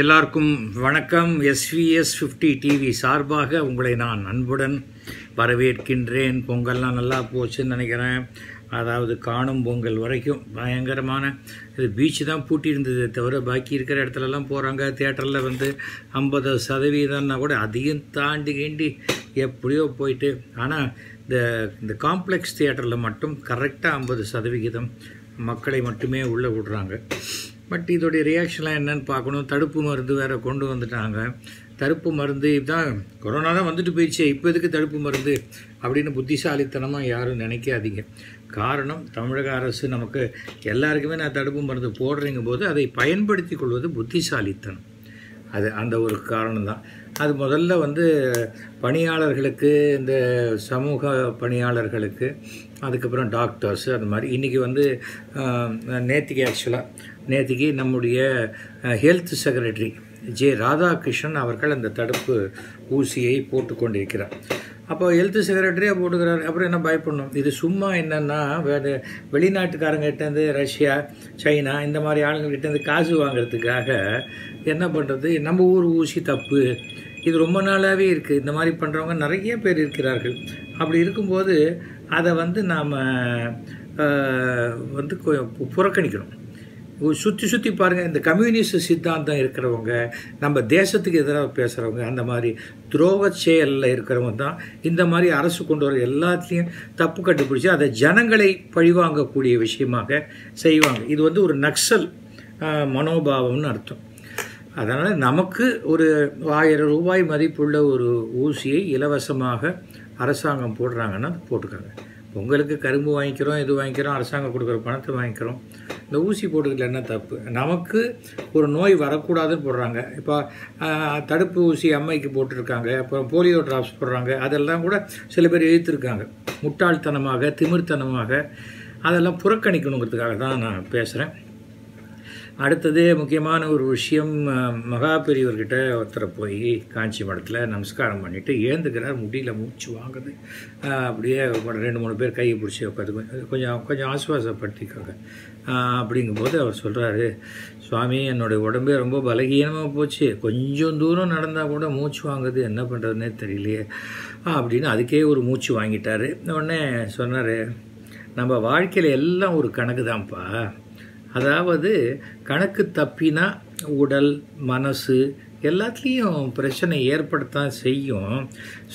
எல்லாருக்கும் வணக்கம். SVS fifty TV சார்பாக உங்களை நான் அன்புடன் வரவேற்கின்றேன். பொங்கல்லாம் நல்லா போச்சுன்னு நினைக்கிறேன். அதாவது காணும் பொங்கல் வரைக்கும் பயங்கரமான இது பீச்சு தான் பூட்டியிருந்ததே தவிர பாக்கி இருக்கிற இடத்துலலாம் போகிறாங்க தேட்டரில் வந்து ஐம்பது சதவீதம்னா கூட அதையும் தாண்டி கீண்டி எப்படியோ போயிட்டு ஆனால் இந்த இந்த காம்ப்ளெக்ஸ் தியேட்டரில் மட்டும் கரெக்டாக ஐம்பது சதவிகிதம் மக்களை மட்டுமே உள்ளே விடுறாங்க. பட் இதோடைய ரியாக்ஷன்லாம் என்னென்னு பார்க்கணும். தடுப்பு மருந்து வேறு கொண்டு வந்துட்டாங்க. தடுப்பு மருந்து தான் கொரோனா தான் வந்துட்டு போயிடுச்சு. இப்போ எதுக்கு தடுப்பு மருந்து அப்படின்னு புத்திசாலித்தனமாக யாரும் நினைக்காதீங்க. காரணம் தமிழக அரசு நமக்கு எல்லாருக்குமே நான் தடுப்பு மருந்து போடுறீங்க போது அதை பயன்படுத்தி கொள்வது புத்திசாலித்தனம். அது அந்த ஒரு காரணம் தான். அது முதல்ல வந்து பணியாளர்களுக்கு இந்த சமூக பணியாளர்களுக்கு அதுக்கப்புறம் டாக்டர்ஸ் அந்த மாதிரி. இன்றைக்கி வந்து நேத்திக்கு ஆக்சுவலாக நேத்திக்கு நம்முடைய ஹெல்த் செக்ரட்டரி ஜே ராதாகிருஷ்ணன் அவர்கள் அந்த தடுப்பு ஊசியை போட்டு கொண்டிருக்கிறார். அப்போ ஹெல்த் செக்ரட்டரியாக போட்டுக்கிறார். அப்புறம் என்ன பயப்படணும்? இது சும்மா என்னென்னா வேறு வெளிநாட்டுக்காரங்கிட்டேருந்து ரஷ்யா சைனா இந்த மாதிரி ஆளுங்கள்கிட்டேருந்து காசு வாங்குறதுக்காக என்ன பண்ணுறது நம்ம ஊர் ஊசி தப்பு. இது ரொம்ப நாளாகவே இருக்குது இந்த மாதிரி பண்ணுறவங்க நிறைய பேர் இருக்கிறார்கள். அப்படி இருக்கும்போது அதை வந்து நாம் வந்து புறக்கணிக்கணும். சுற்றி சுற்றி பாருங்கள் இந்த கம்யூனிஸ்ட் சித்தாந்தம் இருக்கிறவங்க நம்ம தேசத்துக்கு எதிராக பேசுகிறவங்க அந்த மாதிரி துரோக செயலில் இருக்கிறவங்க தான் இந்த மாதிரி அரசு கொண்டு வர எல்லாத்தையும் தப்பு கண்டுபிடிச்சி அதை ஜனங்களை பழிவாங்கக்கூடிய விஷயமாக செய்வாங்க. இது வந்து ஒரு நக்சல் மனோபாவம்னு அர்த்தம். அதனால் நமக்கு ஒரு ஆயிரம் ரூபாய் மதிப்புள்ள ஒரு ஊசியை இலவசமாக அரசாங்கம் போடுறாங்கன்னா போட்டுக்காங்க. உங்களுக்கு கரும்பு வாங்கிக்கிறோம் இது வாங்கிக்கிறோம் அரசாங்கம் கொடுக்குற பணத்தை வாங்கிக்கிறோம். இந்த ஊசி போட்டுக்கல என்ன தப்பு? நமக்கு ஒரு நோய் வரக்கூடாதுன்னு போடுறாங்க. இப்போ தடுப்பு ஊசி அம்மைக்கு போட்டிருக்காங்க அப்புறம் போலியோ ட்ராப்ஸ் போடுறாங்க. அதெல்லாம் கூட சில பேர் எழுத்துருக்காங்க முட்டாள்தனமாக திமிர்த்தனமாக அதெல்லாம் புறக்கணிக்கணுங்கிறதுக்காக தான் நான் பேசுகிறேன் அடுத்தது முக்கியமான ஒரு விஷயம் மகா பெரியவர்கிட்ட ஒருத்தரை போய் காஞ்சி மடத்தில் நமஸ்காரம் பண்ணிவிட்டு ஏந்துக்கிறார் முடியல மூச்சு வாங்குது. அப்படியே ரெண்டு மூணு பேர் கையை பிடிச்சி உட்காந்து கொஞ்சம் கொஞ்சம் ஆசுவாசப்படுத்திக்காங்க. அப்படிங்கும்போது அவர் சொல்கிறாரு சுவாமி என்னுடைய உடம்பே ரொம்ப பலகீனமாக போச்சு. கொஞ்சம் தூரம் நடந்தால் கூட மூச்சு வாங்குது. என்ன பண்ணுறதுனே தெரியலையே. அப்படின்னு அதுக்கே ஒரு மூச்சு வாங்கிட்டார். உடனே சொன்னார் நம்ம வாழ்க்கையில் எல்லாம் ஒரு கணக்கு தான்ப்பா அதாவது கணக்கு தப்பினா உடல் மனசு எல்லாத்துலேயும் பிரச்சனை ஏற்படத்தான் செய்யும்.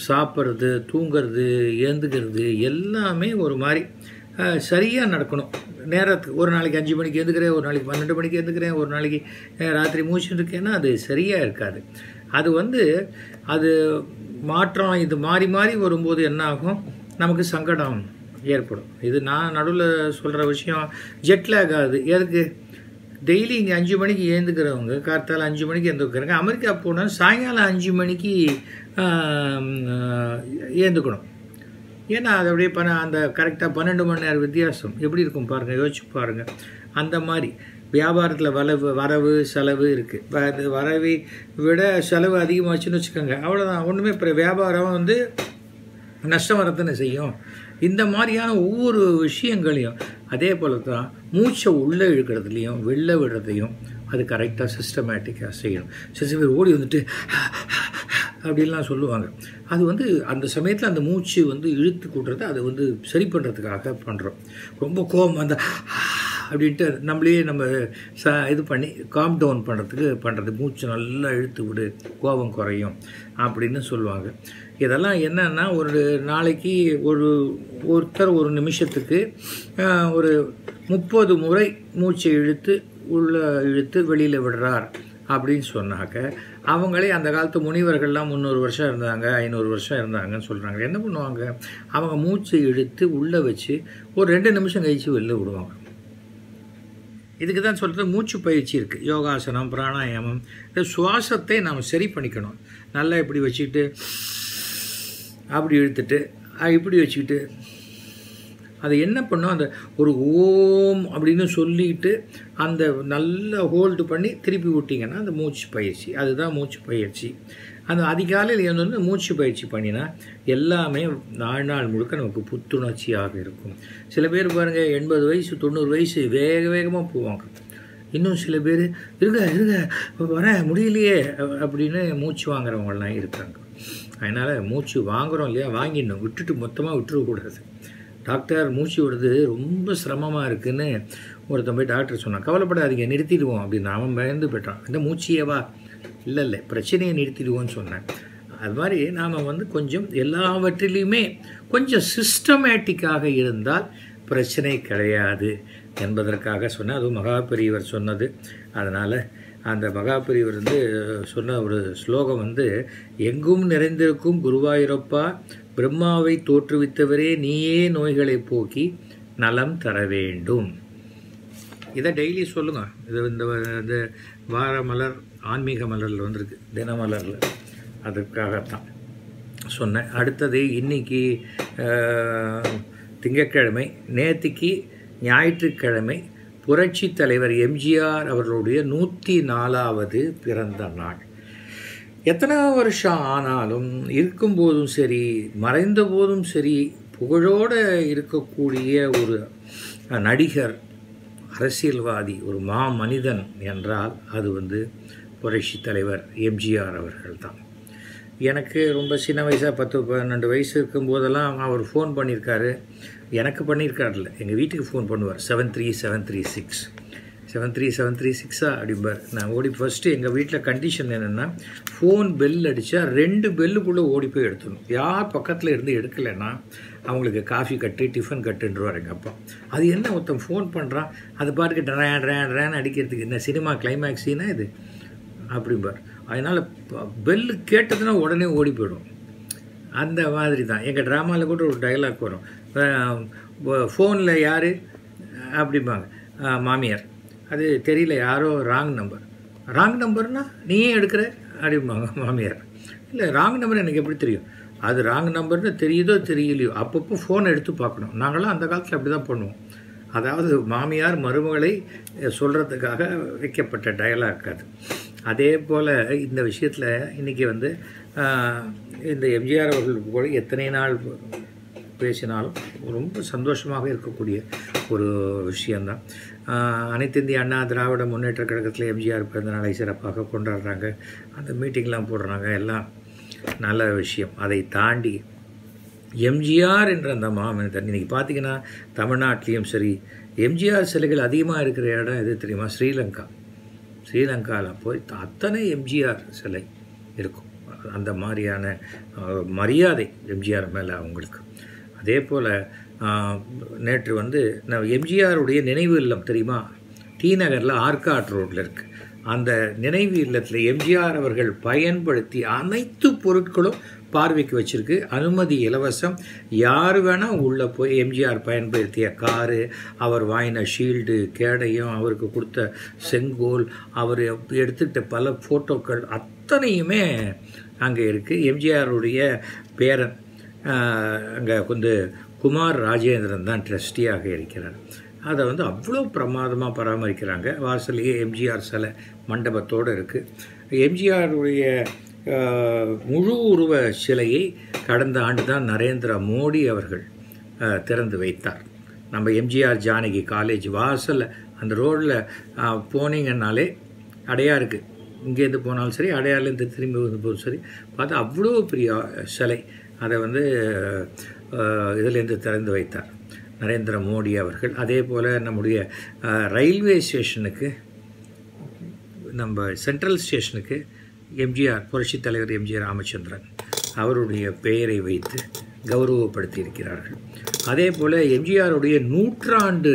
சாப்பிட்றது தூங்கிறது ஏந்துக்கிறது எல்லாமே ஒரு மாதிரி சரியாக நடக்கணும். நேரத்துக்கு ஒரு நாளைக்கு அஞ்சு மணிக்கு எழுந்துக்கிறேன் ஒரு நாளைக்கு பன்னெண்டு மணிக்கு எழுந்துக்கிறேன் ஒரு நாளைக்கு ராத்திரி மூச்சு இருக்கேன்னா அது சரியாக இருக்காது. அது வந்து அது மாற்றம் இது மாறி மாறி வரும்போது என்ன ஆகும் நமக்கு சங்கடம். ஏற்படும். இது நான் நடுவில் சொல்கிற விஷயம் ஜெட்லேக் ஆகுது. எதுக்கு? டெய்லி இங்கே அஞ்சு மணிக்கு ஏந்துக்கிறவங்க கார்த்தால் அஞ்சு மணிக்கு ஏந்துக்கிறாங்க அமெரிக்கா போனால் சாயங்காலம் அஞ்சு மணிக்கு ஏந்துக்கணும். ஏன்னா அது அப்படியே பண்ண அந்த கரெக்டாக பன்னெண்டு மணி நேரம் வித்தியாசம். எப்படி இருக்கும் பாருங்கள் யோசிச்சு பாருங்கள் அந்த மாதிரி வியாபாரத்தில் வளவு வரவு செலவு இருக்குது வரவை விட செலவு அதிகமாச்சுன்னு வச்சுக்கோங்க. அவ்வளோதான் ஒன்றுமே இப்போ வியாபாரம் வந்து நஷ்டம் வரத்தானே செய்யும். இந்த மாதிரியான ஒவ்வொரு விஷயங்களையும் அதே போல் தான் மூச்சை உள்ளே இழுக்கிறதுலையும் வெளில விடுறதையும் அது கரெக்டாக சிஸ்டமேட்டிக்காக செய்யணும். சில பேர் ஓடி வந்துட்டு அப்படின்லாம் சொல்லுவாங்க. அது வந்து அந்த சமயத்தில் அந்த மூச்சு வந்து இழுத்து கூட்டுறது அதை வந்து சரி பண்ணுறதுக்காக பண்ணுறோம் ரொம்ப கோபம் அந்த அப்படின்ட்டு நம்மளே நம்ம ச இது பண்ணி காம் டவுன் பண்ணுறதுக்கு பண்ணுறது மூச்சு நல்லா இழுத்து விடு கோபம் குறையும் அப்படின்னு சொல்லுவாங்க. இதெல்லாம் என்னென்னா ஒரு நாளைக்கு ஒரு ஒருத்தர் ஒரு நிமிஷத்துக்கு ஒரு முப்பது முறை மூச்சை இழுத்து உள்ளே இழுத்து வெளியில் விடுறார் அப்படின்னு சொன்னாக்க அவங்களே அந்த காலத்து முனிவர்கள்லாம் முந்நூறு வருஷம் இருந்தாங்க ஐநூறு வருஷம் இருந்தாங்கன்னு சொல்கிறாங்க என்ன பண்ணுவாங்க? அவங்க மூச்சு இழுத்து உள்ளே வச்சு ஒரு ரெண்டு நிமிஷம் கழித்து வெளில விடுவாங்க. இதுக்கு தான் சொல்கிறது மூச்சு பயிற்சி இருக்குது யோகாசனம் பிராணாயாமம் இந்த சுவாசத்தை நாம் சரி பண்ணிக்கணும். நல்லா இப்படி வச்சுக்கிட்டு அப்படி இழுத்துட்டு இப்படி வச்சுக்கிட்டு அது என்ன பண்ணும்? அந்த ஒரு ஓம் அப்படின்னு சொல்லிட்டு அந்த நல்லா ஹோல்டு பண்ணி திருப்பி விட்டிங்கன்னா அந்த மூச்சு பயிற்சி அதுதான் மூச்சு பயிற்சி. அந்த அதிகாலையில் எழுந்து மூச்சு பயிற்சி பண்ணினா எல்லாமே நாள் முழுக்க நமக்கு புத்துணர்ச்சியாக இருக்கும். சில பேர் பாருங்கள் எண்பது வயசு தொண்ணூறு வயசு வேக வேகமாக போவாங்க. இன்னும் சில பேர் இருங்க இருங்க வர முடியலையே அப்படின்னு மூச்சு வாங்குறவங்களாம் இருக்காங்க. அதனால் மூச்சு வாங்குறோம் இல்லையா? வாங்கிடணும். விட்டுட்டு மொத்தமாக விட்டுறக்கூடாது டாக்டர் மூச்சு விடுறது ரொம்ப சிரமமாக இருக்குன்னு ஒருத்தன் போய் டாக்டர் சொன்னான். கவலைப்படாதீங்க நிறுத்திடுவோம் அப்படின்னு அவன் பயந்து போயிட்டான். இந்த மூச்சியவா இல்லை இல்லை பிரச்சனையை நிறுத்திடுவோன்னு சொன்னேன். அது மாதிரி நாம் வந்து கொஞ்சம் எல்லாவற்றிலையுமே கொஞ்சம் சிஸ்டமேட்டிக்காக இருந்தால் பிரச்சனை கிடையாது என்பதற்காக சொன்னேன். அதுவும் மகாபெரியவர் சொன்னது. அதனால் அந்த மகாபிரிவர் வந்து சொன்ன ஒரு ஸ்லோகம் வந்து எங்கும் நிறைந்திருக்கும் குருவாயூரப்பா பிரம்மாவை தோற்றுவித்தவரே நீயே நோய்களை போக்கி நலம் தர வேண்டும். இதை டெய்லி சொல்லுங்கள் இது இந்த இந்த வார மலர் ஆன்மீக மலரில் வந்திருக்கு. தினமலரில் அதுக்காகத்தான் சொன்னேன். அடுத்தது இன்னைக்கு திங்கட்கிழமை நேற்றுக்கு ஞாயிற்றுக்கிழமை புரட்சி தலைவர் எம்ஜிஆர் அவர்களுடைய நூற்றி நாலாவது பிறந்த நாள். எத்தனை வருஷம் ஆனாலும் இருக்கும்போதும் சரி மறைந்த போதும் சரி புகழோடு இருக்கக்கூடிய ஒரு நடிகர் அரசியல்வாதி ஒரு மா மனிதன் என்றால் அது வந்து புரட்சி தலைவர் எம்ஜிஆர் அவர்கள் தான் எனக்கு ரொம்ப சின்ன வயசாக பத்து பன்னெண்டு வயசு இருக்கும்போதெல்லாம் அவர் ஃபோன் பண்ணியிருக்காரு எனக்கு பண்ணியிருக்காருல எங்கள் வீட்டுக்கு ஃபோன் பண்ணுவார். Seven three seven three six seven three seven three சிக்ஸா அப்படிம்பார். நான் ஓடி ஃபஸ்ட்டு எங்கள் வீட்டில் கண்டிஷன் என்னென்னா ஃபோன் பெல் அடித்தா ரெண்டு பெல்லுக்குள்ளே ஓடி போய் எடுத்துடணும். யார் பக்கத்தில் இருந்து எடுக்கலைன்னா அவங்களுக்கு காஃபி கட்டு டிஃபன் கட்டுன்றவார் எங்கள் அப்பா. அது என்ன ஒருத்தன் ஃபோன் பண்ணுறான் அது பாட்டுக்கு ட்ரேன் ட்ரேன் ட்ரேன் அடிக்கிறதுக்கு என்ன சினிமா கிளைமேக்ஸ் இது? அப்படிம்பார். அதனால் பெல்லு கேட்டதுன்னா உடனே ஓடி போயிடும். அந்த மாதிரி தான் எங்கள் ட்ராமாவில் கூட ஒரு டைலாக் வரும். ஃபோனில் யார்? அப்படிம்பாங்க. மாமியார். அது தெரியல யாரோ ராங் நம்பர் ராங் நம்பர்னா நீயே எடுக்கிற? அப்படிம்பாங்க மாமியார். இல்லை ராங் நம்பர் எனக்கு எப்படி தெரியும்? அது ராங் நம்பர்னு தெரியுதோ தெரியலையோ அப்பப்போ ஃபோன் எடுத்து பார்க்கணும். நாங்களாம் அந்த காலத்தில் அப்படி தான் பண்ணுவோம். அதாவது மாமியார் மருமகளை சொல்கிறதுக்காக வைக்கப்பட்ட டயலாக் அது. அதே போல் இந்த விஷயத்தில் இன்றைக்கி வந்து இந்த எம்ஜிஆர் அவர்கள் கூட எத்தனை நாள் பேசினாலும் ரொம்ப சந்தோஷமாக இருக்கக்கூடிய ஒரு விஷயந்தான் அனைத்து இந்திய அண்ணா திராவிட முன்னேற்ற கழகத்தில் எம்ஜிஆர் பிறந்த நாளை சிறப்பாக கொண்டாடுறாங்க. அந்த மீட்டிங்லாம் போடுறாங்க. எல்லாம் நல்ல விஷயம். அதை தாண்டி எம்ஜிஆர் என்ற அந்த மாமனிதன் இன்றைக்கி பார்த்தீங்கன்னா தமிழ்நாட்டிலையும் சரி எம்ஜிஆர் சிலைகள் அதிகமாக இருக்கிற இடம் எது தெரியுமா? ஸ்ரீலங்கா. ஸ்ரீலங்காவில் போய் அத்தனை எம்ஜிஆர் சிலை இருக்கும். அந்த மாதிரியான மரியாதை எம்ஜிஆர் மேலே அவங்களுக்கு. அதே போல் நேற்று வந்து நான் எம்ஜிஆருடைய நினைவு இல்லம் தெரியுமா? டி நகரில் ஆர்காட் ரோட்டில் இருக்குது அந்த நினைவு இல்லத்தில் எம்ஜிஆர் அவர்கள் பயன்படுத்தி அனைத்து பொருட்களும் பார்வைக்கு வச்சுருக்கு. அனுமதி இலவசம். யார் வேணால் உள்ளே போய் எம்ஜிஆர் பயன்படுத்திய காரு அவர் வாங்கின ஷீல்டு கேடயம் அவருக்கு கொடுத்த செங்கோல் அவர் எடுத்துக்கிட்ட பல ஃபோட்டோக்கள் அத்தனையுமே அங்கே இருக்குது எம்ஜிஆருடைய பேரன் அங்கே வந்து குமார் ராஜேந்திரன் தான் ட்ரஸ்டியாக இருக்கிறார். அதை வந்து அவ்வளோ பிரமாதமாக பராமரிக்கிறாங்க. வாசலையே எம்ஜிஆர் சிலை மண்டபத்தோடு இருக்குது எம்ஜிஆருடைய முழு உருவ சிலையை கடந்த ஆண்டு தான் நரேந்திர மோடி அவர்கள் திறந்து வைத்தார். நம்ம எம்ஜிஆர் ஜானகி காலேஜ் வாசலில் அந்த ரோடில் போனீங்கன்னாலே அடையாக இருக்குது இங்கேருந்து போனாலும் சரி அடையாலேருந்து திரும்பி வந்து போதும் சரி பார்த்தா அவ்வளோ பெரிய சிலை அதை வந்து இதிலேருந்து திறந்து வைத்தார் நரேந்திர மோடி அவர்கள். அதே போல் நம்முடைய ரயில்வே ஸ்டேஷனுக்கு நம்ம சென்ட்ரல் ஸ்டேஷனுக்கு எம்ஜிஆர் புரட்சித் தலைவர் எம்ஜிஆர் ராமச்சந்திரன் அவருடைய பெயரை வைத்து கௌரவப்படுத்தி இருக்கிறார்கள் அதே போல் எம்ஜிஆருடைய நூற்றாண்டு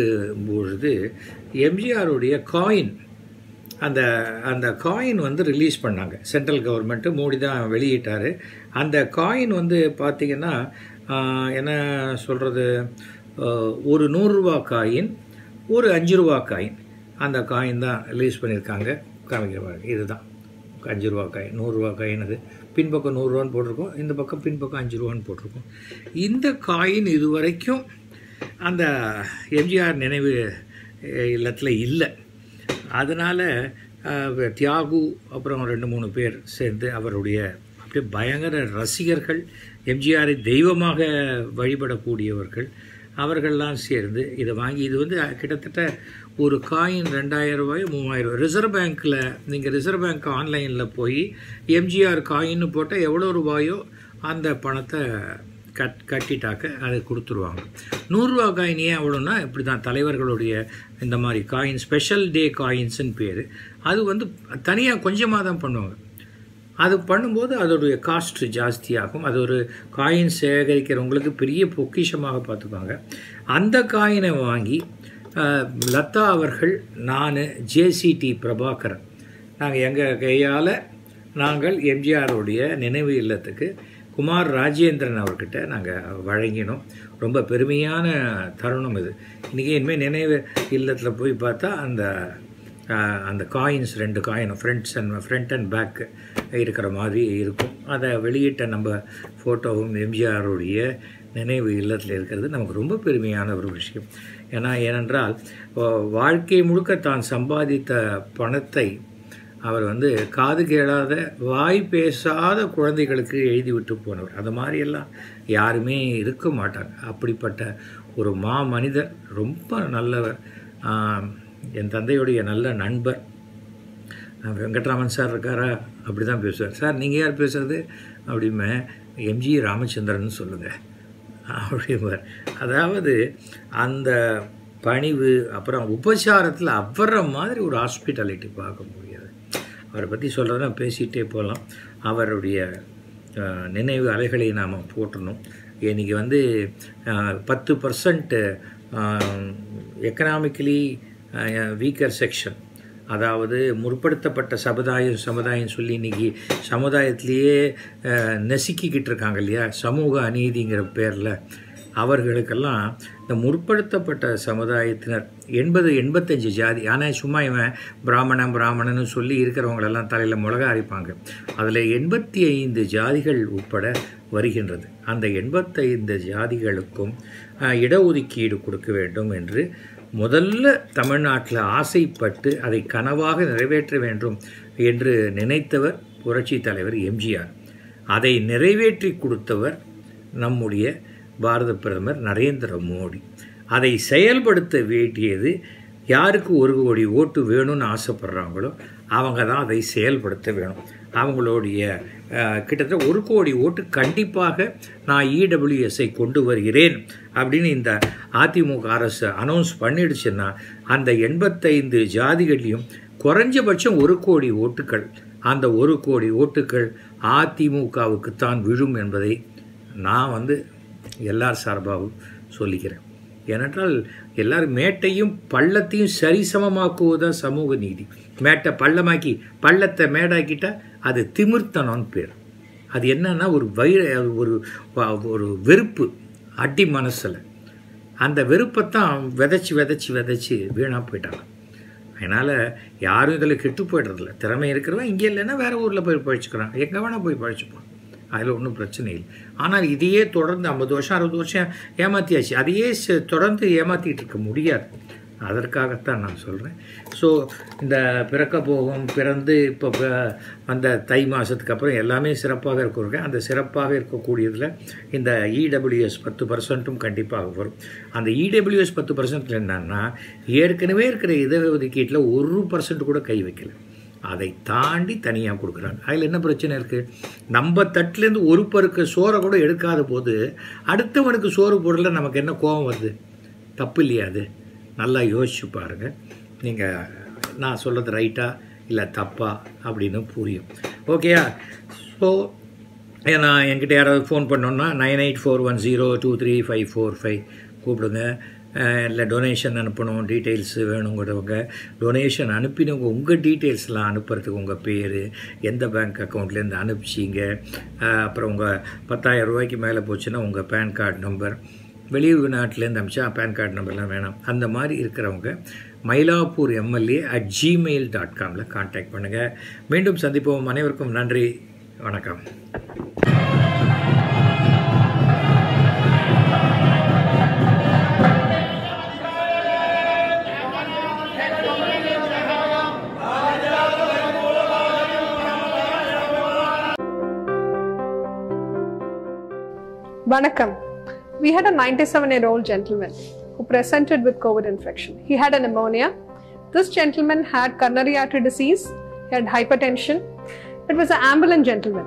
பொழுது எம்ஜிஆருடைய காயின் அந்த அந்த காயின் வந்து ரிலீஸ் பண்ணாங்க. சென்ட்ரல் கவர்மெண்ட்டு மோடி தான் வெளியிட்டார். அந்த காயின் வந்து பார்த்திங்கன்னா என்ன சொல்கிறது ஒரு நூறுரூவா காயின் ஒரு அஞ்சு ரூபா காயின் அந்த காயின் தான் ரிலீஸ் பண்ணியிருக்காங்க. காமிக்கிறாங்க இதுதான். அஞ்சு ரூபா காய் நூறுரூவா காயினது பின்பக்கம் நூறுரூவான்னு போட்டிருக்கோம் இந்த பக்கம் பின்பக்கம் அஞ்சு ரூபான்னு போட்டிருக்கோம். இந்த காயின் இது வரைக்கும் அந்த எம்ஜிஆர் நினைவு இல்லத்தில் இல்லை. அதனால் தியாகு அப்புறம் ரெண்டு மூணு பேர் சேர்ந்து அவருடைய அப்படியே பயங்கர ரசிகர்கள் எம்ஜிஆரை தெய்வமாக வழிபடக்கூடியவர்கள் அவர்கள்லாம் சேர்ந்து இதை வாங்கி இது வந்து கிட்டத்தட்ட ஒரு காயின் ரெண்டாயிரம் ரூபாய் மூவாயிரம் ரூபாய். ரிசர்வ் பேங்க்கில் நீங்கள் ரிசர்வ் பேங்க் ஆன்லைனில் போய் எம்ஜிஆர் காயின்னு போட்டால் எவ்வளோ ரூபாயோ அந்த பணத்தை கட் கட்டிட்டாக்க அதை கொடுத்துருவாங்க. நூறுரூவா காயின் ஏன் அவ்வளோன்னா இப்படி தான் தலைவர்களுடைய இந்த மாதிரி காயின் ஸ்பெஷல் டே காயின்ஸுன்னு பேர். அது வந்து தனியாக கொஞ்சமாக தான் பண்ணுவாங்க. அது பண்ணும்போது அதோடைய காஸ்ட் ஜாஸ்தியாகும். அது ஒரு காயின் சேகரிக்கிறவங்களுக்கு பெரிய பொக்கிஷமாக பார்த்துப்பாங்க. அந்த காயினை வாங்கி லதா அவர்கள் நான் ஜேசிடி பிரபாகரன். நாங்கள் எங்கள் கையால் நாங்கள் எம்ஜிஆருடைய நினைவு இல்லத்துக்கு குமார் ராஜேந்திரன் அவர்கிட்ட நாங்கள் வழங்கினோம். ரொம்ப பெருமையான தருணம் இது. இன்றைக்கி இனிமேல் நினைவு இல்லத்தில் போய் பார்த்தா அந்த அந்த காயின்ஸ் ரெண்டு coin fronts and front and back இருக்கிற மாதிரி இருக்கும். அதை வெளியிட்ட நம்ம ஃபோட்டோவும் எம்ஜிஆருடைய நினைவு இல்லத்தில் இருக்கிறது நமக்கு ரொம்ப பெருமையான ஒரு விஷயம். ஏன்னா ஏனென்றால் வாழ்க்கை முழுக்க தான் சம்பாதித்த பணத்தை அவர் வந்து காது கேளாத வாய் பேசாத குழந்தைகளுக்கு எழுதி விட்டு போனவர். அது மாதிரியெல்லாம் யாருமே இருக்க மாட்டாங்க. அப்படிப்பட்ட ஒரு மா மனிதர் ரொம்ப நல்லவர். என் தந்தையுடைய நல்ல நண்பர். வெங்கட்ராமன் சார் இருக்காரா? அப்படி தான் பேசுவார். சார் நீங்கள் யார் பேசுகிறது அப்படிமே எம்ஜி ராமச்சந்திரன் சொல்லுங்கள் அப்படிம்பார். அதாவது அந்த பணிவு அப்புறம் உபச்சாரத்தில் அவ்வற மாதிரி ஒரு ஹாஸ்பிட்டாலிட்டி பார்க்க முடியாது. அவரை பற்றி சொல்கிறதா பேசிகிட்டே போகலாம். அவருடைய நினைவு அலைகளை நாம் போட்டணும் இன்றைக்கி வந்து பத்து பர்சன்ட்டு எக்கனாமிக்கலி வீக்கர் செக்ஷன் அதாவது முற்படுத்தப்பட்ட சமுதாயம் சமுதாயம் சொல்லி இன்னைக்கு சமுதாயத்திலேயே நசுக்கிக்கிட்டு இருக்காங்க இல்லையா? சமூக அநீதிங்கிற பேரில் அவர்களுக்கெல்லாம் இந்த முற்படுத்தப்பட்ட சமுதாயத்தினர் எண்பது எண்பத்தஞ்சு ஜாதி ஆனால் சும்மா இவன் பிராமணன் பிராமணன்னு சொல்லி இருக்கிறவங்களெல்லாம் தலையில் மிளகா அரைப்பாங்க. அதில் எண்பத்தி ஐந்து ஜாதிகள் உட்பட வருகின்றது. அந்த எண்பத்தைந்து ஜாதிகளுக்கும் இடஒதுக்கீடு கொடுக்க வேண்டும் என்று முதல்ல தமிழ்நாட்டில் ஆசைப்பட்டு அதை கனவாக நிறைவேற்ற வேண்டும் என்று நினைத்தவர் புரட்சி தலைவர் எம்ஜிஆர். அதை நிறைவேற்றி கொடுத்தவர் நம்முடைய பாரத பிரதமர் நரேந்திர மோடி. அதை செயல்படுத்த வேண்டியது யாருக்கு ஒரு கோடி ஓட்டு வேணும்னு ஆசைப்படுறாங்களோ அவங்க தான் அதை செயல்படுத்த வேணும். அவங்களுடைய கிட்டத்தட்ட ஒரு கோடி ஓட்டு கண்டிப்பாக நான் இடபிள்யூஎஸ்ஐ கொண்டு வருகிறேன். அப்படின்னு இந்த அதிமுக அரசு அனௌன்ஸ் பண்ணிடுச்சுன்னா அந்த எண்பத்தைந்து ஜாதிகள்லையும் குறைஞ்சபட்சம் ஒரு கோடி ஓட்டுக்கள் அந்த ஒரு கோடி ஓட்டுக்கள் அதிமுகவுக்குத்தான் விழும் என்பதை நான் வந்து எல்லார் சார்பாகவும் சொல்லிக்கிறேன். ஏனென்றால் எல்லாரும் மேட்டையும் பள்ளத்தையும் சரிசமமாக்குவதுதான் சமூக நீதி. மேட்டை பள்ளமாக்கி பள்ளத்தை மேடாக்கிட்டால் அது திமிர்த்தனம்னு பேர். அது என்னன்னா ஒரு வைர ஒரு ஒரு வெறுப்பு அடி மனசில். அந்த வெறுப்பைத்தான் விதைச்சி விதைச்சி விதைச்சி வீணாக போயிட்டாங்க. அதனால் யாரும் இதில் கெட்டு போய்டுறதில்ல. திறமை இருக்கிறவன் இங்கே இல்லைன்னா வேறு ஊரில் போய் பழிச்சுக்கிறான் எங்கே வேணால் போய் பழிச்சுப்பான் அதில் ஒன்றும் பிரச்சனை இல்லை. ஆனால் இதையே தொடர்ந்து ஐம்பது வருஷம் அறுபது வருஷம் ஏமாற்றியாச்சு அதையே தொடர்ந்து ஏமாற்றிட்டு இருக்க முடியாது. அதற்காகத்தான் நான் சொல்கிறேன் ஸோ இந்த பிறக்க போகும் பிறந்து இப்போ அந்த தை மாதத்துக்கு அப்புறம் எல்லாமே சிறப்பாக இருக்கிறேன் அந்த சிறப்பாக இருக்கக்கூடியதில் இந்த இடபிள்யூஎஸ் பத்து பர்சன்ட்டும் கண்டிப்பாக வரும். அந்த இடபிள்யூஎஸ் பத்து பர்சன்ட் என்னன்னா ஏற்கனவே இருக்கிற இட ஒதுக்கீட்டில் ஒரு பர்சன்ட் கூட கை வைக்கல. அதை தாண்டி தனியாக கொடுக்குறாங்க. அதில் என்ன பிரச்சனை இருக்குது நம்ம தட்டுலேருந்து ஒரு பருக்கு சோறை கூட எடுக்காத போது அடுத்தவனுக்கு சோறு போடல நமக்கு என்ன கோபம் வருது? தப்பு இல்லையா அது? நல்லா யோசிச்சு பாருங்கள் நீங்கள் நான் சொல்கிறது ரைட்டாக இல்லை தப்பா அப்படின்னு புரியும். ஓகேயா? ஸோ ஏன்னா என்கிட்ட யாராவது ஃபோன் பண்ணோன்னா nine eight four one zero two three five four five கூப்பிடுங்க. இல்லை டொனேஷன் அனுப்பணும் டீட்டெயில்ஸ் வேணுங்கிறவங்க டொனேஷன் அனுப்பினவங்க உங்கள் டீட்டெயில்ஸ்லாம் அனுப்புறதுக்கு உங்கள் பேர் எந்த பேங்க் அக்கௌண்ட்லேருந்து அனுப்பிச்சிங்க. அப்புறம் உங்கள் பத்தாயிரம் ரூபாய்க்கு மேலே போச்சுன்னா உங்கள் பேன் கார்டு நம்பர் வெளியூர் நாட்டிலேருந்து அமிச்சா பேன் கார்டு நம்பர்லாம் வேணாம். அந்த மாதிரி இருக்கிறவங்க Mylapore MLA at Gmail dot Kamil contact பண்ணுங்கள் மீண்டும் சந்திப்போம். அனைவருக்கும் நன்றி. வணக்கம். வணக்கம். We had a 97 year old gentleman who presented with COVID infection. He had a pneumonia This gentleman had coronary artery disease, he had hypertension. It was an ambulant gentleman.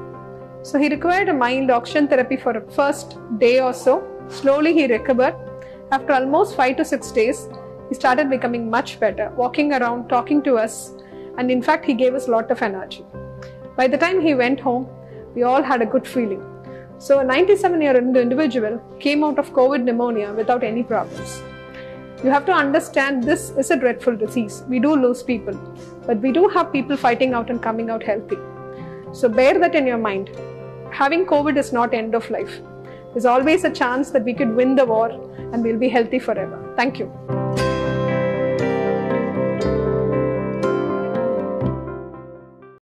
So he required a mild oxygen therapy for a first day or so. Slowly he recovered. After almost five to six days, he started becoming much better, walking around, talking to us, and in fact, he gave us a lot of energy. By the time he went home, we all had a good feeling. So, a 97 year old individual came out of COVID pneumonia without any problems. You have to understand this is a dreadful disease. We do lose people, but we do have people fighting out and coming out healthy. So, bear that in your mind. Having COVID is not end of life. There's always a chance that we could win the war and we'll be healthy forever. Thank you.